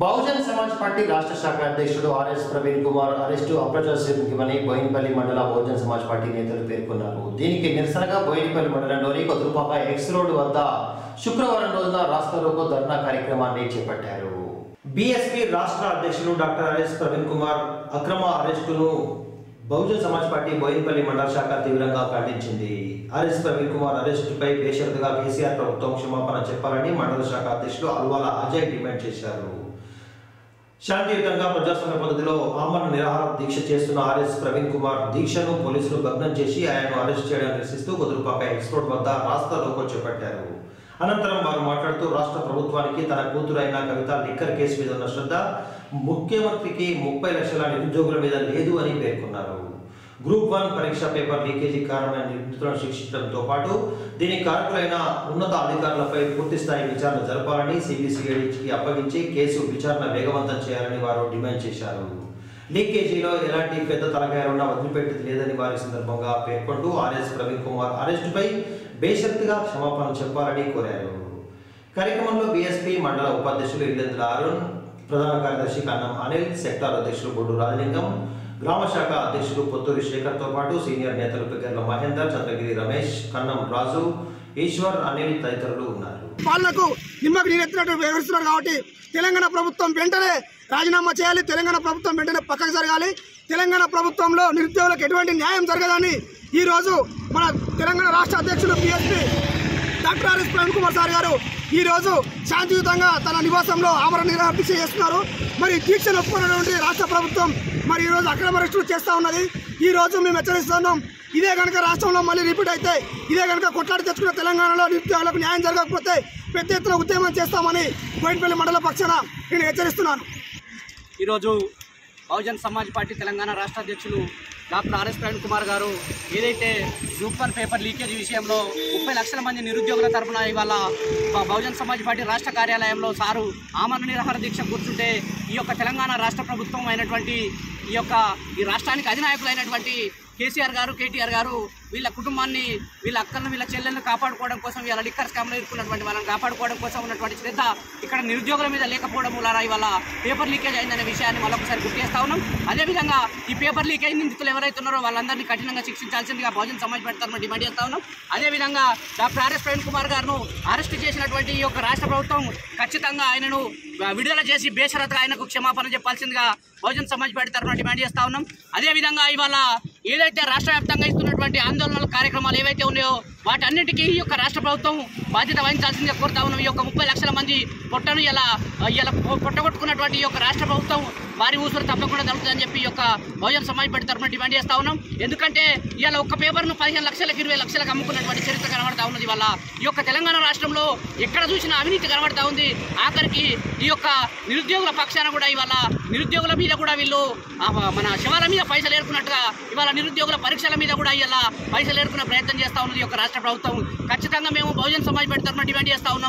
Bahujan Samaj party రాష్ట్ర శాఖ అధ్యక్షుడు R S Praveen Kumar arrest అప్రజాస్వామికమని Boinpally మండల బహుజన్ సమాజ్ పార్టీ నేతలు పేర్కొన్నారు. దీనికి నిరసనగా బోయినపల్లి మండలంలోని కొద్దిపాక ఎక్స్ రోడ్ వద్ద శుక్రవారం రోజున రాష్ట్ర ధర్నా కార్యక్రమాన్ని చేపట్టారు. బీఎస్పీ రాష్ట్ర అధ్యక్షుడు డాక్టర్ ఆర్ఎస్ ప్రవీణ్ కుమార్ అక్రమ అరెస్టును బహుజన్ సమాజ్ పార్టీ బోయినపల్లి మండల శాఖ తీవ్రంగా ఖండించింది. ఆర్ఎస్ ప్రవీణ్ కుమార్ అరెస్టుపై బేషరతుగా కేసీఆర్ ప్రభుత్వం క్షమాపణ చెప్పాలని మండల శాఖ అధ్యక్షుడు అల్వాల అజయ్ డిమాండ్ చేశారు. శాంతియుతంగా ప్రజాస్వామ్య పద్ధతిలో ఆమరణ నిరాహార దీక్ష చేస్తున్న ఆర్ఎస్ ప్రవీణ్ కుమార్ దీక్షను పోలీసులు భగ్నం చేసి ఆయనను అరెస్ట్ చేయడానికి నిరసిస్తూ కుదురుపాక ఎక్స్పోర్ట్ వద్ద రాస్తా రోకో చేపట్టారు. అనంతరం వారు మాట్లాడుతూ రాష్ట్ర ప్రభుత్వానికి తన కూతురు అయిన కవిత నిక్కర్ కేసు మీద ఉన్న శ్రద్ధ ముఖ్యమంత్రికి ముప్పై లక్షల నిరుద్యోగుల మీద లేదు అని పేర్కొన్నారు. గ్రూప్ వన్ పరీక్ష పేపర్ లీకేజీ కారణమైన నిందితులను శిక్షించడంతో పాటు దీనికి కారకులైన ఉన్నత అధికారులపై పూర్తి స్థాయి విచారణ జరపాలని సిబిసిఐడికి అప్పగించి కేసు విచారణ వేగవంతం చేయాలని వారు డిమాండ్ చేశారు. లీకేజీలో ఎలాంటి పెద్ద తలకాయలున్నా వదిలిపెట్టేది లేదని వారి సందర్భంగా పేర్కొంటూ ఆర్ఎస్ ప్రవీణ్ కుమార్ అరెస్టుపై బేషరతుగా క్షమాపణ చెప్పాలని కోరారు. కార్యక్రమంలో బీఎస్పీ మండల ఉపాధ్యక్షులు ఇల్లెందుల అరుణ్ ప్రధాన కార్యదర్శి కన్నం అనిల్ సెక్టార్ అధ్యక్షులు బొడ్డు రాజలింగం గ్రామ శాఖ అధ్యక్షులు పొత్తూరి శేఖర్తో పాటు సీనియర్ నేతలు పిగర్ల మహేందర్ చంద్రగిరి రమేష్ కన్నం రాజు ఈశ్వర్ అనిల్ తదితరులు ఉన్నారు. పాలనకు నిమ్మకు నీరెత్తినట్టు వ్యవహరిస్తున్నారు కాబట్టి తెలంగాణ ప్రభుత్వం వెంటనే రాజీనామా చేయాలి తెలంగాణ ప్రభుత్వం వెంటనే పక్కకు జరగాలి. తెలంగాణ ప్రభుత్వంలో నిరుద్యోగులకు ఎటువంటి న్యాయం జరగదని ఈరోజు మన తెలంగాణ రాష్ట్ర అధ్యక్షుడు BSP doctor R S Praveen Kumar sir గారు ఈరోజు శాంతియుతంగా తన నివాసంలో ఆమరణ నిరాహార దీక్ష చేస్తున్నారు. మరి దీక్షను ఒప్పుకున్నటువంటి రాష్ట్ర ప్రభుత్వం మరి ఈరోజు అక్రమ అరెస్టులు చేస్తూ ఉన్నది. ఈ రోజు మేము హెచ్చరిస్తున్నాం. ఇదే కనుక రాష్ట్రంలో మళ్ళీ రిపీట్ అయితే ఇదే కనుక కొట్లాడి తెచ్చుకున్న తెలంగాణలో నిరుద్యోగులకు న్యాయం జరగకపోతే పెద్ద ఎత్తున ఉద్యమం చేస్తామని బోయినపల్లి మండల పక్షాన నేను హెచ్చరిస్తున్నాను. ఈరోజు బహుజన్ సమాజ్ పార్టీ తెలంగాణ రాష్ట్ర అధ్యక్షులు డాక్టర్ ఆర్ఎస్ ప్రవీణ్ కుమార్ గారు ఏదైతే గ్రూప్ వన్ పేపర్ లీకేజ్ విషయంలో ముప్పై లక్షల మంది నిరుద్యోగుల తరఫున ఇవాళ బహుజన్ సమాజ్ పార్టీ రాష్ట్ర కార్యాలయంలో సారు ఆమరణ నిరాహార దీక్ష కూర్చుంటే ఈ యొక్క తెలంగాణ రాష్ట్ర ప్రభుత్వం అయినటువంటి ఈ యొక్క ఈ రాష్ట్రానికి అధినాయకులైనటువంటి కేసీఆర్ గారు కేటీఆర్ గారు వీళ్ళ కుటుంబాన్ని వీళ్ళ అక్కలను వీళ్ళ చెల్లెలను కాపాడుకోవడం కోసం వీళ్ళ లిక్కర్ స్కామ్లో ఇరుకున్నటువంటి వాళ్ళని కాపాడుకోవడం కోసం ఉన్నటువంటి శ్రద్ధ ఇక్కడ నిరుద్యోగుల మీద లేకపోవడం వలన ఇవాళ పేపర్ లీకేజ్ అయిందనే విషయాన్ని మరొకసారి గుర్తు చేస్తా ఉన్నాం. అదేవిధంగా ఈ పేపర్ లీకేజ్ నిందితులు ఎవరైతే ఉన్నారో వాళ్ళందరినీ కఠినంగా శిక్షించాల్సిందిగా బహుజన్ సమాజ్ పెడతారని డిమాండ్ చేస్తా ఉన్నాం. అదేవిధంగా డాక్టర్ ఆర్ఎస్ ప్రవీణ్ కుమార్ గారును అరెస్ట్ చేసినటువంటి ఈ యొక్క రాష్ట్ర ప్రభుత్వం ఖచ్చితంగా ఆయనను విడుదల చేసి బేషరత్గా ఆయనకు క్షమాపణ చెప్పాల్సిందిగా బహుజన్ సమాజ్ పార్టీ తరఫున డిమాండ్ చేస్తా ఉన్నాం. అదేవిధంగా ఇవాళ ఏదైతే రాష్ట్ర వ్యాప్తంగా ఇస్తున్నటువంటి ఆందోళనల కార్యక్రమాలు ఏవైతే ఉన్నాయో వాటన్నిటికీ ఈ యొక్క రాష్ట్ర ప్రభుత్వం బాధ్యత వహించాల్సిందిగా కోరుతా ఉన్నాం. ఈ యొక్క ముప్పై లక్షల మంది పొట్టను ఇలా ఇలా పొట్టగొట్టుకున్నటువంటి ఈ యొక్క రాష్ట్ర ప్రభుత్వం వారి ఊసురు తప్పకుండా దొరుకుతుందని చెప్పి ఈ యొక్క బహుజన సమాజ్ పార్టీ తరఫున డిమాండ్ చేస్తా ఉన్నాం. ఎందుకంటే ఇవాళ ఒక్క పేపర్ను పదిహేను లక్షలకు ఇరవై లక్షలకు అమ్ముకున్నటువంటి చరిత్ర కనబడతా ఉన్నది వల్ల ఈ యొక్క తెలంగాణ రాష్ట్రంలో ఎక్కడ చూసినా అవినీతి కనబడతా ఉంది. ఆఖరికి ఈ యొక్క నిరుద్యోగుల పక్షాన కూడా ఇవాళ నిరుద్యోగుల మీద కూడా వీళ్ళు మన శివాల మీద పైసలు ఏర్పునట్టుగా ఇవాళ నిరుద్యోగుల పరీక్షల మీద కూడా ఇలా పైసలు ఏరుకునే ప్రయత్నం చేస్తూ ఉన్నది ఈ యొక్క రాష్ట్ర ప్రభుత్వం. ఖచ్చితంగా మేము బహుజన సమాజ్ పార్టీ తరఫున డిమాండ్ చేస్తూ ఉన్నాం.